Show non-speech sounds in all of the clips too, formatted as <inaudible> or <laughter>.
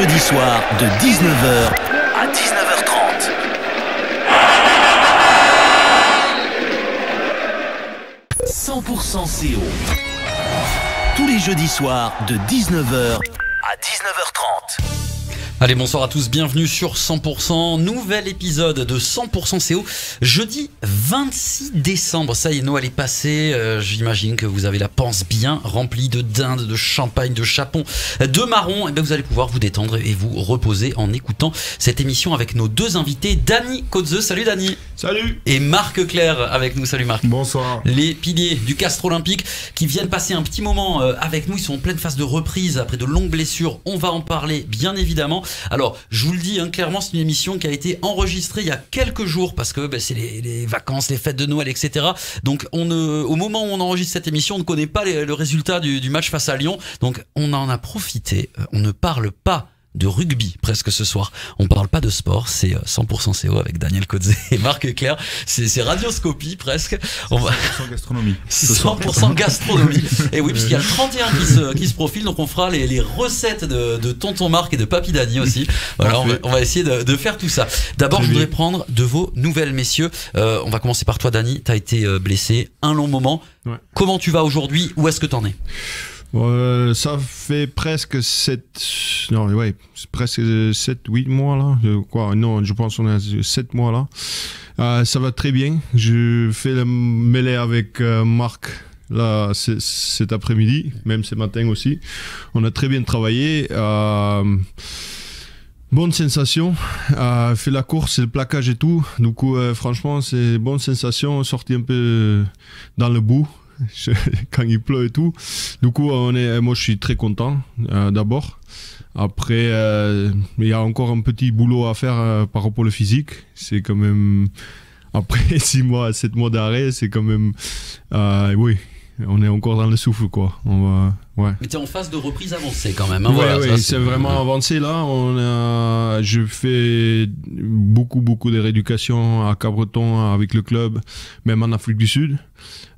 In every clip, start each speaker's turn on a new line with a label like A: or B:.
A: jeudis soirs de 19h à 19h30. « 100% CO. Tous les jeudis soirs de 19h à 19h30.
B: Allez, bonsoir à tous, bienvenue sur 100%, nouvel épisode de 100% CO, jeudi 26 décembre, ça y est, Noël est passé, euh, j'imagine que vous avez la panse bien remplie de dinde, de champagne, de chapon, de marron, et bien vous allez pouvoir vous détendre et vous reposer en écoutant cette émission avec nos deux invités, Dany Kotze, salut Dany.
C: Salut.
B: Et Marc Claire avec nous, salut Marc.
C: Bonsoir.
B: Les piliers du Castre Olympique qui viennent passer un petit moment euh, avec nous. Ils sont en pleine phase de reprise après de longues blessures. On va en parler, bien évidemment. Alors, je vous le dis hein, clairement, c'est une émission qui a été enregistrée il y a quelques jours parce que ben, c'est les, vacances, les fêtes de Noël, etc. Donc, au moment où on enregistre cette émission, on ne connaît pas le résultat du, du match face à Lyon. Donc, on en a profité. Euh, On ne parle pas de rugby presque ce soir. On parle pas de sport, c'est euh, 100% CO avec Daniel Codze et Marc Claire. C'est radioscopie presque. On va,
C: Sans gastronomie. <laughs>
B: 100% gastronomie. <laughs> Et oui, puisqu'il y a le 31 qui se, qui se profile, donc on fera les, les recettes de, de Tonton Marc et de Papy Dany aussi. Voilà, on va, on va essayer de, de faire tout ça. D'abord, je voudrais prendre de vos nouvelles, messieurs. Euh, on va commencer par toi, Dany. T'as été euh, blessé un long moment.
C: Ouais.
B: Comment tu vas aujourd'hui? Où est-ce que t'en es?
C: Euh, ça fait presque 7 non ouais presque 7 8 mois là. Quoi non je pense qu'on a 7 mois là. Euh, ça va très bien. Je fais le mêlée avec euh, Marc là cet après-midi même ce matin aussi. On a très bien travaillé. Euh, Bonne sensation, euh, fait la course le plaquage et tout. Du coup, franchement, c'est bonne sensation, sorti un peu dans le bout quand il pleut et tout. Du coup, moi, je suis très content euh, d'abord. Après, euh, il y a encore un petit boulot à faire euh, par rapport au physique. C'est quand même <laughs> après <laughs> 6 mois, 7 mois d'arrêt, c'est quand même, oui, on est encore dans le souffle quoi. Ouais.
B: Mais t'es en phase de reprise avancée quand même. hein,
C: Ouais,
B: voilà,
C: ouais,
B: ça,
C: c'est vraiment avancé là. On a, je fais beaucoup, beaucoup de rééducation à Cabreton avec le club, même en Afrique du Sud.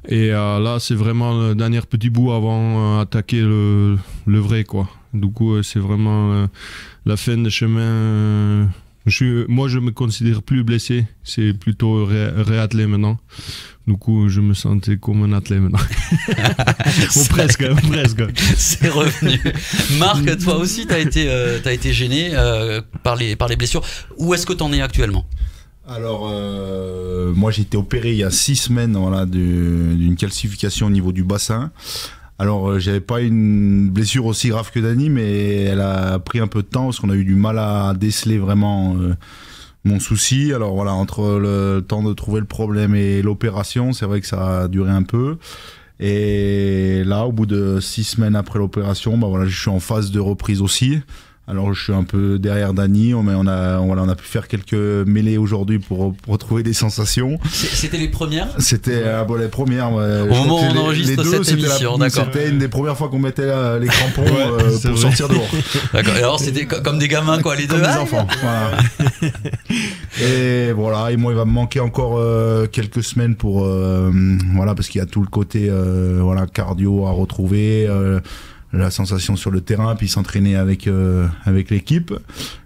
C: Et euh, là, c'est vraiment le dernier petit bout avant d'attaquer le, le vrai, quoi. Du coup, euh, c'est vraiment euh, la fin de chemin. Je suis, moi, je me considère plus blessé. C'est plutôt ré, réathlé maintenant. Du coup, je me sentais comme un athlète maintenant. <laughs> Ou presque, presque.
B: c'est revenu. Marc, toi aussi, t'as été, euh, t'as été gêné euh, par, les, par les blessures. Où est-ce que t'en es actuellement?
D: Alors, euh, moi j'ai été opéré il y a six semaines voilà, d'une calcification au niveau du bassin. Alors, euh, j'avais pas une blessure aussi grave que Dani, mais elle a pris un peu de temps parce qu'on a eu du mal à déceler vraiment euh, mon souci. Alors voilà, entre le temps de trouver le problème et l'opération, c'est vrai que ça a duré un peu. Et là, au bout de six semaines après l'opération, bah voilà, je suis en phase de reprise aussi. Alors je suis un peu derrière Dany, mais on a, voilà, on a pu faire quelques mêlées aujourd'hui pour, pour retrouver des sensations.
B: C'était les premières
D: C'était euh, bon, les premières. ouais, je
B: moment où on enregistre cette
D: c'était la-
B: émission, d'accord.
D: C'était une des premières fois qu'on mettait euh, les crampons
C: Ouais,
D: euh, pour
C: vrai.
D: sortir dehors.
B: D'accord. Et alors, c'était co- comme des gamins, quoi, les
D: Comme
B: deux.
D: des
B: Ah,
D: enfants. Voilà. <laughs> et voilà, et moi il va me manquer encore euh, quelques semaines pour euh, voilà parce qu'il y a tout le côté euh, voilà cardio à retrouver. La sensation sur le terrain, puis s'entraîner avec euh, avec l'équipe.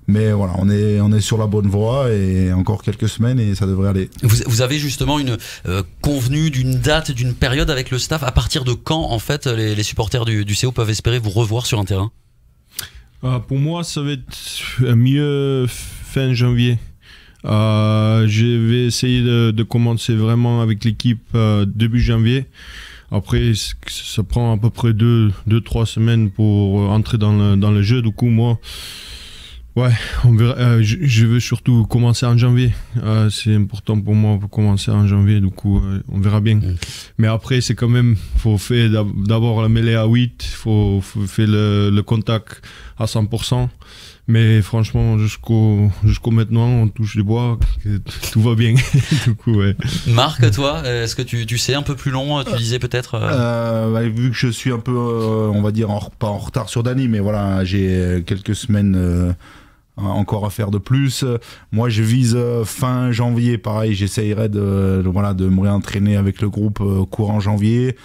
D: Mais voilà, on est on est sur la bonne voie et encore quelques semaines et ça devrait aller.
B: Vous, vous avez justement une euh, convenue d'une date, d'une période avec le staff. À partir de quand, en fait, les, les supporters du, du CO peuvent espérer vous revoir sur un terrain?
C: Euh, pour moi, ça va être mieux fin janvier. Euh, je vais essayer de, de commencer vraiment avec l'équipe euh, début janvier. Après, ça prend à peu près 2-3 deux, deux, trois semaines pour euh, entrer dans le, dans le jeu. Du coup, moi, ouais, on verra, euh, je, je veux surtout commencer en janvier. Euh, c'est important pour moi pour commencer en janvier. Du coup, euh, on verra bien. Mais après, c'est quand même, faut faire d'ab- d'abord la mêlée à 8, faut, faut faire le, le contact à 100%. Mais franchement, jusqu'au jusqu'au maintenant, on touche les bois, que tout va bien. <laughs> du coup, ouais.
B: Marc, toi, euh, est-ce que tu, tu sais un peu plus long Tu disais peut-être. euh,
D: Euh, bah, vu que je suis un peu, euh, on va dire, en, pas en retard sur Dany, mais voilà, j'ai quelques semaines euh, encore à faire de plus. Moi, je vise euh, fin janvier, pareil, j'essayerai de, de- voilà, de me réentraîner avec le groupe euh, courant janvier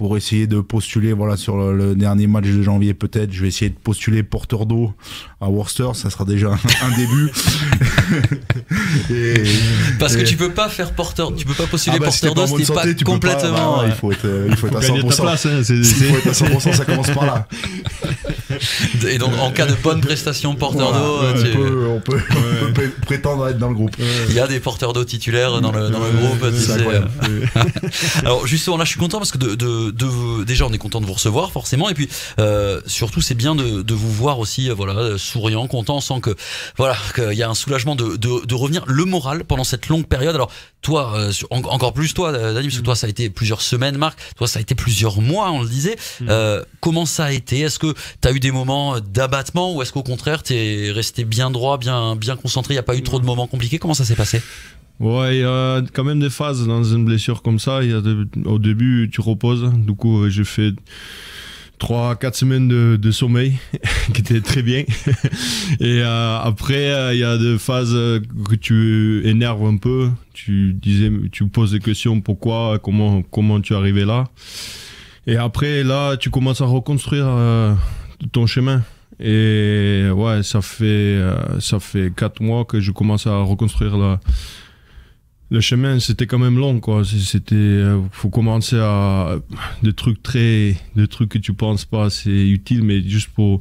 D: pour essayer de postuler voilà sur le, le dernier match de janvier peut-être. Je vais essayer de postuler porteur d'eau à Worcester, ça sera déjà un, <laughs> un début. <laughs> Et-
B: Parce que tu peux pas faire porteur, tu peux pas postuler
D: Ah bah, si
B: porteur
D: pas bonne
B: t'es pas
D: peux
B: complètement.
D: bah,
B: euh,
D: il faut être, euh, il faut être à
C: Faut gagner ta
D: 100%.
C: place, hein,
D: Il faut être à 100%, ça commence par là. <laughs>
B: Et donc en cas de bonne prestation porteur
D: Voilà,
B: d'eau,
D: on,
B: tu-
D: peut, on, peut, on peut prétendre être dans le groupe.
B: il y a des porteurs d'eau titulaires dans le, dans le groupe. tu sais. <laughs> Alors justement là je suis content parce que de, de, de- déjà on est content de vous recevoir forcément. Et puis euh, surtout c'est bien de, de vous voir aussi euh, voilà euh, souriant content on sent que voilà qu'il y a un soulagement de, de, de revenir. Le moral pendant cette longue période alors toi euh, en- encore plus toi Dani parce que toi ça a été plusieurs semaines Marc. Toi ça a été plusieurs mois on le disait. Euh, comment ça a été? Est-ce que tu as eu des moments d'abattement ou est-ce qu'au contraire tu es resté bien droit bien bien concentré il n'y a pas eu trop de moments compliqués? Comment ça s'est passé?
C: Ouais, il y a quand même des phases dans une blessure comme ça. Il y a de- au début, tu reposes. Du coup, euh, j'ai fait 3-4 semaines de, de sommeil, <laughs> qui était très bien. <laughs> Et euh, après, euh, il y a des phases que tu énerves un peu. Tu disais, tu poses des questions pourquoi, comment, comment tu es arrivé là? Et après, là, tu commences à reconstruire euh, ton chemin. Et ouais, ça fait, euh, ça fait 4 mois que je commence à reconstruire la, le chemin. C'était quand même long, quoi. C'était, euh, faut commencer à des trucs très, des trucs que tu penses pas c'est utile, mais juste pour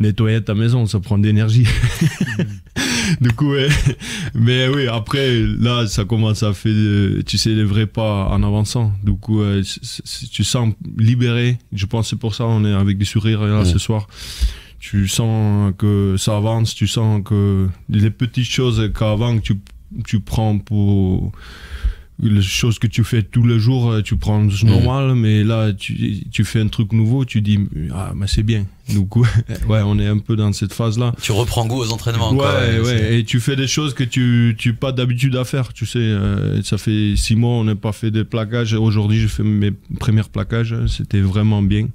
C: nettoyer ta maison, ça prend de l'énergie. <laughs> du coup, ouais. mais oui, après, là, ça commence à faire, euh, tu sais, les vrais pas en avançant. Du coup, euh, tu sens libéré. Je pense que c'est pour ça on est avec des sourires là ce soir. Tu sens que ça avance, tu sens que les petites choses qu'avant que tu, tu prends pour les choses que tu fais tous les jours, euh, tu prends
B: Mm.
C: normal, mais là, tu, tu fais un truc nouveau, tu dis, ah, mais c'est bien. Du coup, <laughs> ouais, on est un peu dans cette phase-là.
B: tu reprends goût aux entraînements
C: Ouais,
B: quoi.
C: ouais, et tu fais des choses que tu tu pas d'habitude à faire, tu sais. euh, ça fait six mois, on n'a pas fait de plaquages. Aujourd'hui, j'ai fait mes premiers plaquages, c'était vraiment bien.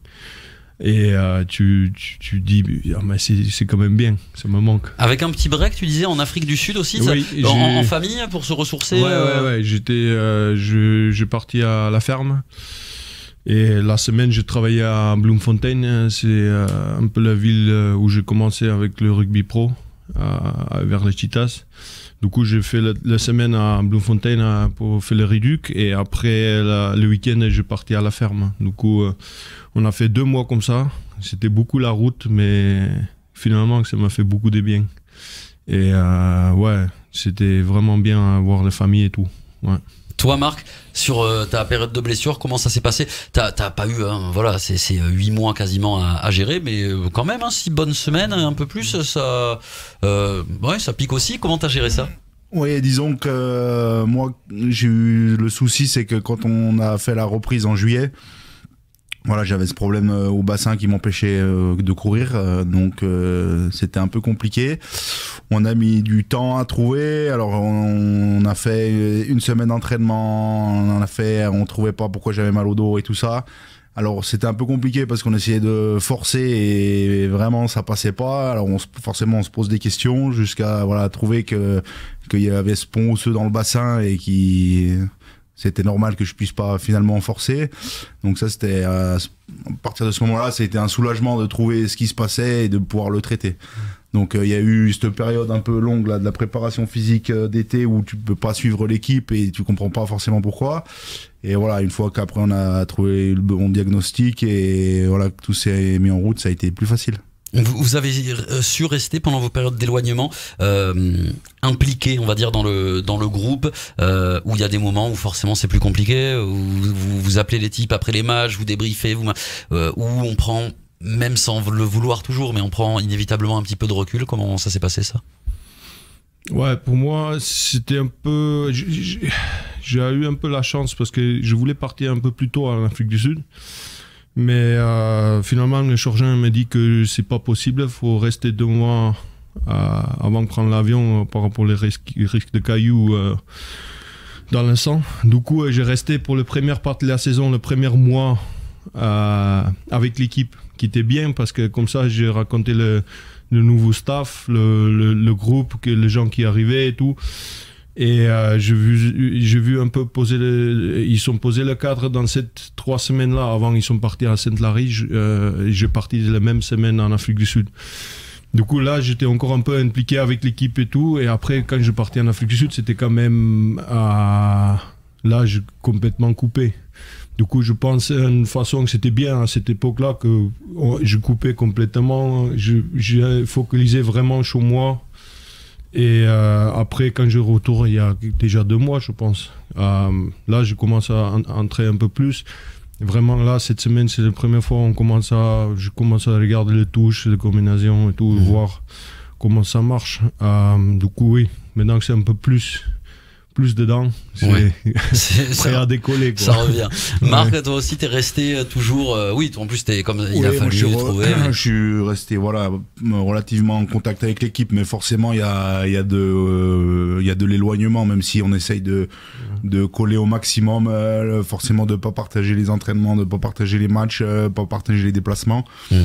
C: Et euh, tu, tu, tu dis, ah, mais c'est c'est quand même bien, ça me manque.
B: Avec un petit break, tu disais en Afrique du Sud aussi, ça-
C: Oui,
B: en,
C: j'ai-
B: en famille pour se ressourcer.
C: Ouais,
B: euh,
C: ouais, ouais. J'étais, euh, je, j'ai parti à la ferme. Et la semaine, j'ai travaillé à Bloemfontein. C'est euh, un peu la ville où j'ai commencé avec le rugby pro, à- à- vers les Chitas. Du coup, j'ai fait la, la semaine à Bloemfontein euh, pour faire le Riduc. Et après, la- le week-end, j'ai parti à la ferme. Du coup, on a fait deux mois comme ça. C'était beaucoup la route, mais finalement, ça m'a fait beaucoup de bien. Et euh, ouais, c'était vraiment bien à voir la famille et tout.
B: Toi, Marc, sur euh, ta période de blessure, comment ça s'est passé? T'as pas eu, hein, voilà, c'est c'est, euh, huit mois quasiment à, à gérer, mais quand même, hein, six bonnes semaines, un peu plus, ça, euh, ouais, ça pique aussi. Comment t'as géré ça?
D: Oui, disons que euh, moi, j'ai eu le souci, c'est que quand on a fait la reprise en juillet, voilà, j'avais ce problème euh, au bassin qui m'empêchait euh, de courir, euh, donc c'était un peu compliqué. On a mis du temps à trouver. Alors on, a fait une semaine d'entraînement, on en a fait, on trouvait pas pourquoi j'avais mal au dos et tout ça. Alors c'était un peu compliqué parce qu'on essayait de forcer et vraiment ça passait pas. Alors forcément on se pose des questions jusqu'à voilà trouver que qu'il y avait ce pont osseux dans le bassin et qui c'était normal que je puisse pas finalement forcer. Donc ça c'était euh, à partir de ce moment-là, c'était un soulagement de trouver ce qui se passait et de pouvoir le traiter. Donc euh, il y a eu cette période un peu longue là de la préparation physique euh, d'été où tu peux pas suivre l'équipe et tu comprends pas forcément pourquoi. Et voilà, une fois qu'après on a trouvé le bon diagnostic et voilà que tout s'est mis en route, ça a été plus facile.
B: Vous, avez euh, su rester pendant vos périodes d'éloignement euh, impliqué, on va dire, dans le dans le groupe, euh, où il y a des moments où forcément c'est plus compliqué, où vous, appelez les types après les matchs, vous débriefez, vous, où on prend même sans le vouloir toujours, mais on prend inévitablement un petit peu de recul. Comment ça s'est passé ça?
C: Ouais, pour moi, c'était un peu. j'ai eu un peu la chance parce que je voulais partir un peu plus tôt en Afrique du Sud. Mais euh, finalement, le chirurgien m'a dit que c'est pas possible. Il faut rester deux mois euh, avant de prendre l'avion euh, par rapport aux risques, risques de cailloux euh, dans le sang. Du coup, euh, j'ai resté pour la première partie de la saison, le premier mois euh, avec l'équipe, qui était bien parce que comme ça, j'ai raconté le, le nouveau staff, le, le, le groupe, que les gens qui arrivaient et tout. Et euh, j'ai vu, vu un peu poser le, ils sont posé le cadre dans ces trois semaines-là. Avant, ils sont partis à Sainte-Larie. Je- euh, j'ai parti la même semaine en Afrique du Sud. Du coup, là, j'étais encore un peu impliqué avec l'équipe et tout. Et après, quand je partais en Afrique du Sud, c'était quand même à l'âge complètement coupé. Du coup, je pensais d'une façon que c'était bien à cette époque-là que je coupais complètement. Je, j'ai focalisé vraiment sur moi. Et euh, après, quand je retourne, il y a déjà deux mois, je pense. euh, là, je commence à en- entrer un peu plus. Vraiment, là, cette semaine, c'est la première fois on commence à, je commence à regarder les touches, les combinaisons et tout, voir comment ça marche. Euh, du coup, oui, maintenant que c'est un peu plus, plus dedans, c'est <laughs> prêt
B: ça,
C: à décoller. Quoi.
B: ça revient. Marc, toi aussi, t'es resté euh, toujours. euh, oui, toi, en plus, t'es comme il a
D: Ouais,
B: fallu
D: je, re-
B: trouver. <clears throat> mais-
D: je suis resté voilà relativement en contact avec l'équipe, mais forcément il y a, il y a de euh, il y a de l'éloignement, même si on essaye de de coller au maximum, euh, forcément de pas partager les entraînements, de pas partager les matchs, euh, pas partager les déplacements.
B: Mm.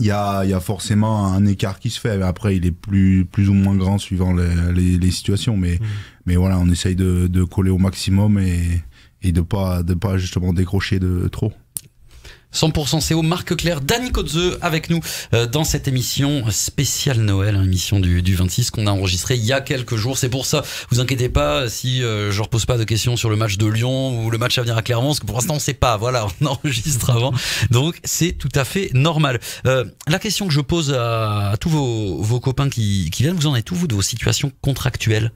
D: Il y a, il y a forcément un écart qui se fait. Après, il est plus, plus ou moins grand suivant les, les, les situations. Mais, mais voilà, on essaye de, coller au maximum et, de pas, de pas justement décrocher de trop.
B: 100% CO, Marc Claire, Danny Kotzeux avec nous euh, dans cette émission spéciale Noël, hein, émission du, du 26 qu'on a enregistrée il y a quelques jours. C'est pour ça, vous inquiétez pas si euh, je repose pas de questions sur le match de Lyon ou le match à venir à Clermont, parce que pour l'instant on sait pas. Voilà, on <laughs> enregistre avant, donc c'est tout à fait normal. Euh, la question que je pose à, tous vos, copains qui, qui viennent, vous en êtes où vous de vos situations contractuelles?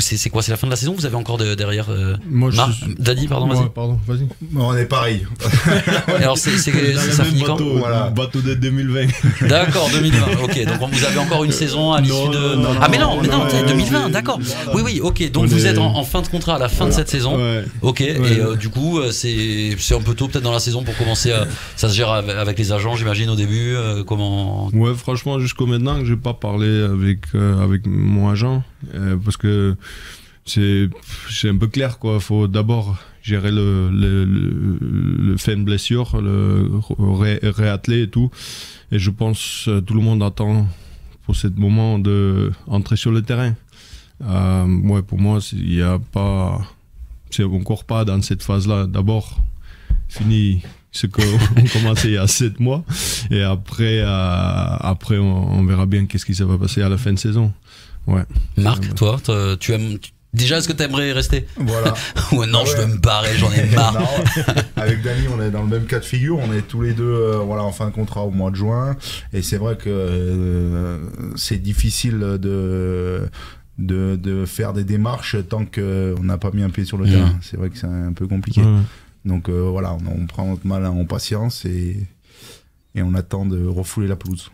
B: C'est, quoi C'est la fin de la saison? Vous avez encore de- derrière euh,
C: Moi, je
B: Mar-
C: suis-
B: Danny, pardon, vas-y.
C: Ouais, pardon, vas-y.
D: On est pareil. <laughs>
B: Alors c'est, ça finit quand?
C: bateau,
D: Voilà.
C: bateau de 2020. <laughs>
B: D'accord, 2020. Ok, donc vous avez encore une saison à l'issue de.
C: non, non,
B: ah mais non,
C: non,
B: mais non,
C: non,
B: t'es
C: ouais,
B: 2020,
C: c'est-
B: d'accord. Oui, oui, ok. Donc
C: On
B: vous
C: est-
B: êtes en, en fin de contrat à la fin de cette saison.
C: Ouais.
B: Ok. Et euh, du coup, euh, c'est c'est un peu tôt peut-être dans la saison pour commencer à. Ça se gère avec, les agents, j'imagine au début. euh, comment?
C: Ouais, franchement, jusqu'au maintenant, j'ai pas parlé avec, euh, avec mon agent euh, parce que c'est c'est un peu clair, quoi. faut d'abord gérer le, le, le, fait de blessure, le ré, réatteler et tout. Et je pense euh, tout le monde attend pour ce moment de entrer sur le terrain. Euh, pour moi, il y a pas. C'est encore pas dans cette phase-là. D'abord, fini ce qu'on <laughs> commençait il y a 7 mois. Et après, euh, après on, on verra bien qu'est-ce qui ça va passer à la fin de saison. Ouais.
B: Marc, toi, tu aimes. Déjà, est-ce que t'aimerais rester?
D: Voilà. <laughs>
B: Ouais, non,
D: Ah
B: je veux me barrer, j'en ai <laughs> marre.
D: Non, <laughs> avec Dany, on est dans le même cas de figure. On est tous les deux euh, voilà, en fin de contrat au mois de juin. Et c'est vrai que euh, c'est difficile de, de, de faire des démarches tant qu'on n'a pas mis un pied sur le
B: Mhm.
D: terrain. C'est vrai que c'est un peu compliqué. Donc euh, voilà, on, on prend notre mal en patience et, et on attend de refouler la pelouse.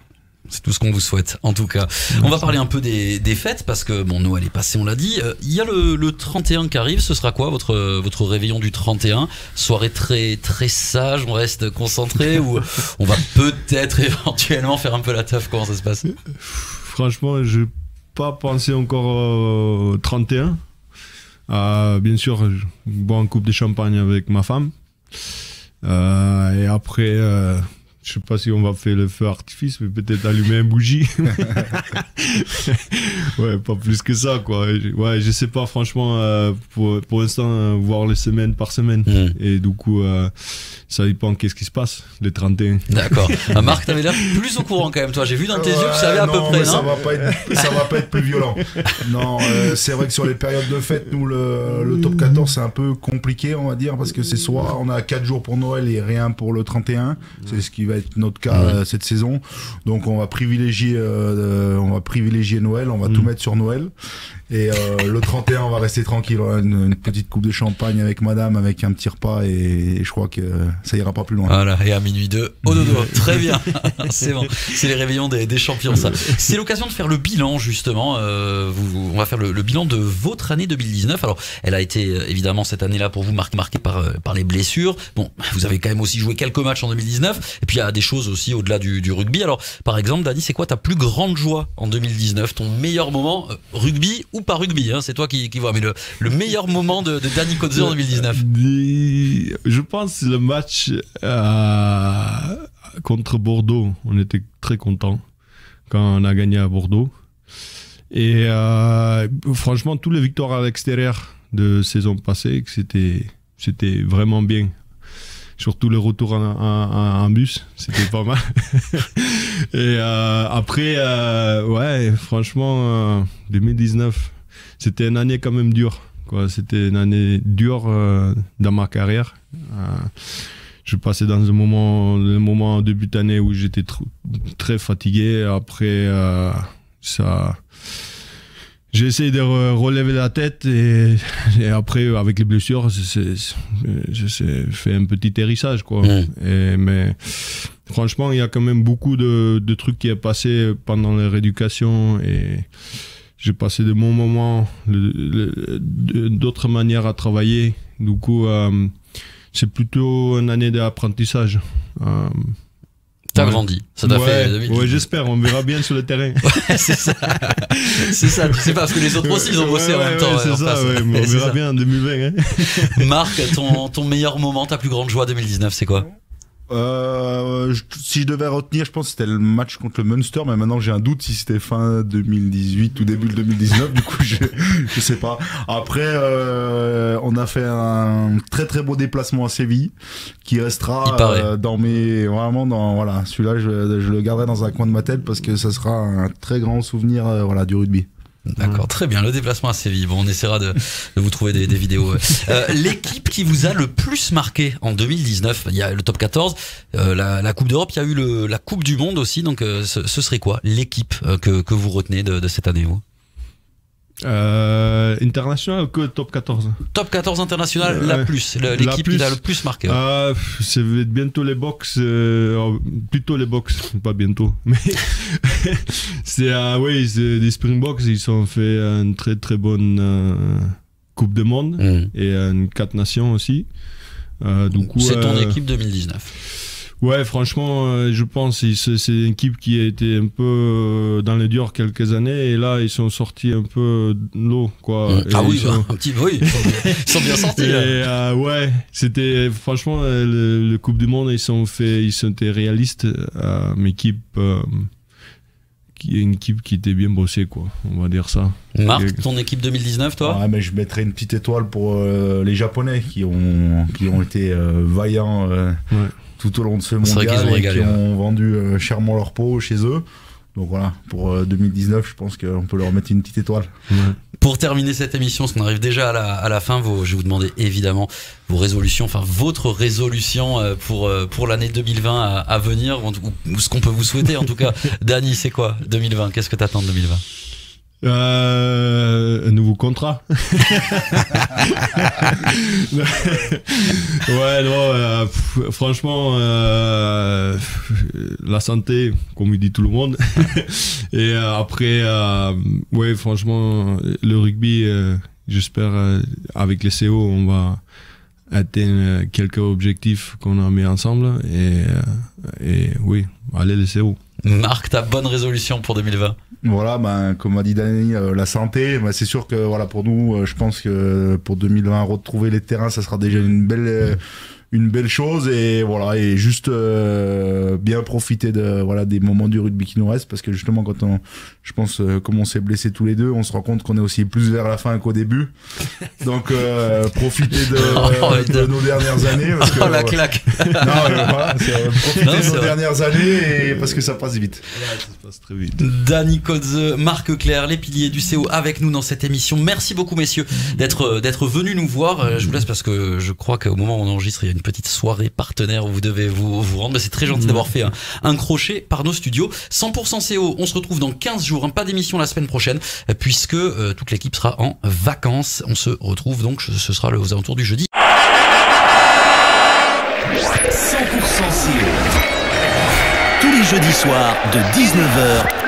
B: C'est tout ce qu'on vous souhaite, en tout cas. On va parler un peu des, des fêtes, parce que, bon, Noël est passé, on l'a dit. Euh, Il y a le, le 31 qui arrive, ce sera quoi, votre, votre réveillon du 31 Soirée très, très sage, on reste concentré, <laughs> ou on va peut-être éventuellement faire un peu la teuf, comment ça se passe?
C: Franchement, je n'ai pas pensé encore au 31. Euh, bien sûr, je bois un coupe de champagne avec ma femme. Euh, et après, euh, je sais pas si on va faire le feu artifice, mais peut-être allumer une bougie. <laughs> <laughs> ouais, pas plus que ça, quoi. Ouais, je sais pas, franchement, euh, pour, pour l'instant, euh, voir les semaines par semaine.
B: Hmm.
C: Et du coup, euh, ça dépend qu'est-ce qui se passe le 31.
B: D'accord. <laughs> Ah, Marc, t'avais l'air plus au courant quand même, toi. J'ai vu dans tes yeux que tu savais à peu près,
D: ça
B: non
D: va pas être, ça va pas être plus violent. Non, euh, c'est vrai que sur les périodes de fête, nous le, le top 14 c'est un peu compliqué, on va dire, parce que c'est soit on a 4 jours pour Noël et rien pour le 31, c'est ce qui va être notre cas
B: Ouais.
D: cette saison. Donc on va privilégier, euh, on va privilégier Noël, on va tout mettre sur Noël. Et euh, le 31, on va rester tranquille, une, une petite coupe de champagne avec Madame, avec un petit repas, et, je crois que ça ira pas plus loin.
B: Voilà, et à minuit 2, au dodo. <laughs> Très bien. <laughs> c'est bon. C'est les réveillons des, des champions, ça. C'est l'occasion de faire le bilan, justement. Euh, vous, vous- on va faire le, le bilan de votre année 2019. Alors, elle a été, euh, évidemment, cette année-là, pour vous, mar- marquée par, euh, par les blessures. Bon, vous avez quand même aussi joué quelques matchs en 2019. Et puis, il y a des choses aussi au-delà du, du rugby. Alors, par exemple, Dani, c'est quoi ta plus grande joie en 2019 Ton meilleur moment, euh, rugby ou pas rugby hein, C'est toi qui, qui vois. Mais le, le meilleur <laughs> moment de, de Dani Kotze en 2019
C: Des- Je pense le match euh, contre Bordeaux, on était très contents quand on a gagné à Bordeaux. Et euh, franchement, tous les victoires à l'extérieur de saison passée, c'était c'était vraiment bien. Surtout le retour en, bus, c'était pas mal. <laughs> Et euh, après, euh, ouais, franchement, euh, 2019, c'était une année quand même dure. C'était une année dure euh, dans ma carrière. Euh, je passais dans un moment, un moment en début d'année où j'étais tr- très fatigué. Après, euh, ça, j'ai essayé de re- relever la tête et, <laughs> et après, avec les blessures, j'ai fait un petit hérissage. Quoi.
B: Mm.
C: Et, mais franchement, il y a quand même beaucoup de, de trucs qui est passé pendant la rééducation et j'ai passé de bons moments, d'autres manières à travailler. Du coup, euh, c'est plutôt une année d'apprentissage. Euh,
B: T'as
C: Ouais.
B: grandi. Ça t'a
C: ouais,
B: fait. 2019.
C: ouais, j'espère, on verra bien sur le terrain. <laughs>
B: c'est ça. c'est ça. Tu sais pas parce que les autres aussi ils ont bossé
C: Ouais,
B: en même
C: ouais,
B: temps.
C: ouais,
B: ouais, <laughs>
C: c'est ça, ouais, on verra bien en 2020. hein.
B: Marc, ton, ton meilleur moment, ta plus grande joie 2019, c'est quoi?
D: Euh, je- si je devais retenir, je pense que c'était le match contre le Munster, mais maintenant j'ai un doute si c'était fin 2018 ou début de 2019, du coup je, je sais pas. Après, euh, on a fait un très très beau déplacement à Séville, qui restera euh, dans mes vraiment dans voilà celui-là je, je le garderai dans un coin de ma tête parce que ça sera un très grand souvenir euh, voilà du rugby.
B: D'accord, très bien. Le déplacement à Séville. Bon, on essaiera de, de vous trouver des, des vidéos. ouais. Euh, L'équipe qui vous a le plus marqué en 2019, il y a le top 14, euh, la, la Coupe d'Europe, il y a eu le, la Coupe du Monde aussi. Donc, euh, ce, ce serait quoi l'équipe euh, que, que vous retenez de, de cette année vous?
C: Euh, international ou que top 14
B: Top 14 international, la plus, le-
C: La
B: l'équipe qui
C: plus.
B: t'a le plus marqué. ouais.
C: Va être bientôt les box, euh, oh, plutôt les box, pas bientôt. <laughs> Mais c'est ah oui, c'est des Springboks, ils ont fait une très très bonne euh, Coupe du Monde
B: Mm.
C: et une 4 nations aussi. Euh,
B: C'est ton
C: euh,
B: équipe 2019.
C: Ouais, franchement, euh, je pense que c'est une équipe qui a été un peu euh, dans le dur quelques années et là ils sont sortis un peu de l'eau quoi.
B: Mm.
C: Et
B: Ah oui,
C: ils sont-
B: bah, un petit oui, ils sont bien, <laughs> sortis.
C: et euh, ouais, c'était franchement le, le Coupe du Monde ils sont fait, ils sont été réalistes. Euh, une équipe, euh, qui une équipe qui était bien bossée quoi, on va dire ça.
B: Marc, ton équipe 2019, toi?
D: Ouais, mais je mettrais une petite étoile pour euh, les Japonais qui ont, qui ont été euh, vaillants euh,
C: Ouais.
D: Tout au long de ce mondial et
B: régalé,
D: qui ont vendu euh, chèrement leur peau chez eux. Donc voilà, pour euh, 2019, je pense qu'on peut leur mettre une petite étoile.
B: Pour terminer cette émission, parce qu'on arrive déjà à la, à la fin, vos, je vais vous demander évidemment vos résolutions, enfin votre résolution euh, pour, euh, pour l'année 2020 à, à venir, ou, ou ce qu'on peut vous souhaiter en tout cas. <laughs> Dani, c'est quoi 2020 Qu'est-ce que t'attends de 2020
C: Euh, un nouveau contrat. <laughs> ouais, non, euh, pff, franchement, euh, la santé, comme il dit tout le monde. <laughs> Et après, ouais, franchement, le rugby, j'espère, avec les CO, on va atteindre quelques objectifs qu'on a mis ensemble. Et, et oui, allez les CO.
B: Marc, ta bonne résolution pour 2020
D: Voilà, ben, comme a dit Dani, euh, la santé, ben, c'est sûr que voilà, pour nous, euh, je pense que pour 2020, retrouver les terrains, ça sera déjà une belle, euh, une belle chose et voilà, et juste euh, bien profiter de voilà des moments du rugby qui nous restent parce que justement, quand on, je pense, euh, comme on s'est blessés tous les deux, on se rend compte qu'on est aussi plus vers la fin qu'au début. Donc, euh, profiter de, <laughs>
B: Oh,
D: nos dernières années. Parce <laughs> que,
B: Oh la
D: euh,
B: claque <laughs>
D: non, voilà, euh, profiter
B: Non,
D: de nos
B: vrai.
D: dernières années et parce que ça passe vite.
C: ça se passe très vite.
B: Dani Kodze, Marc Claire, les piliers du CO avec nous dans cette émission. Merci beaucoup messieurs d'être d'être venus nous voir. Je vous laisse parce que je crois qu'au moment où on enregistre, il y a une petite soirée partenaire où vous devez vous, vous rendre. C'est très gentil d'avoir fait un, un crochet par nos studios. 100% CO, on se retrouve dans 15 jours, hein, pas d'émission la semaine prochaine puisque euh, toute l'équipe sera en vacances. On se retrouve donc, ce sera aux alentours du jeudi.
A: 100% CO. Tous les jeudis soirs de 19h à 19h30.